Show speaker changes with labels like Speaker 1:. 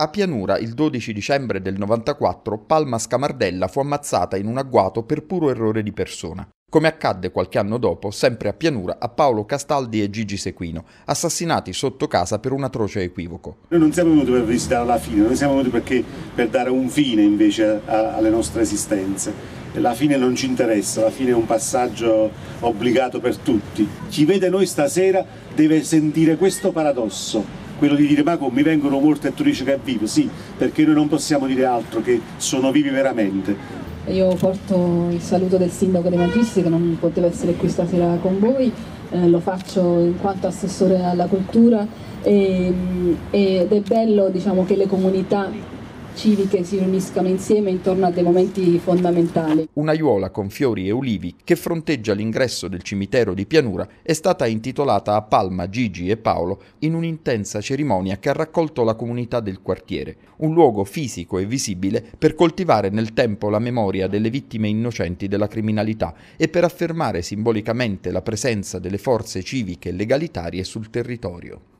Speaker 1: A Pianura, il 12 dicembre del 94, Palma Scamardella fu ammazzata in un agguato per puro errore di persona. Come accadde qualche anno dopo, sempre a Pianura, a Paolo Castaldi e Gigi Sequino, assassinati sotto casa per un atroce equivoco.
Speaker 2: Noi non siamo venuti per visitare la fine, noi siamo venuti perché, per dare un fine invece a, alle nostre esistenze. La fine non ci interessa, la fine è un passaggio obbligato per tutti. Chi vede noi stasera deve sentire questo paradosso quello di dire ma come mi vengono morti e tu dici che è vivo, sì, perché noi non possiamo dire altro che sono vivi veramente.
Speaker 3: Io porto il saluto del sindaco dei Magistri che non poteva essere qui stasera con voi, eh, lo faccio in quanto assessore alla cultura e, ed è bello diciamo, che le comunità civiche si riuniscano insieme intorno a dei momenti fondamentali.
Speaker 1: Un'aiuola con fiori e ulivi che fronteggia l'ingresso del cimitero di Pianura è stata intitolata a Palma, Gigi e Paolo in un'intensa cerimonia che ha raccolto la comunità del quartiere, un luogo fisico e visibile per coltivare nel tempo la memoria delle vittime innocenti della criminalità e per affermare simbolicamente la presenza delle forze civiche e legalitarie sul territorio.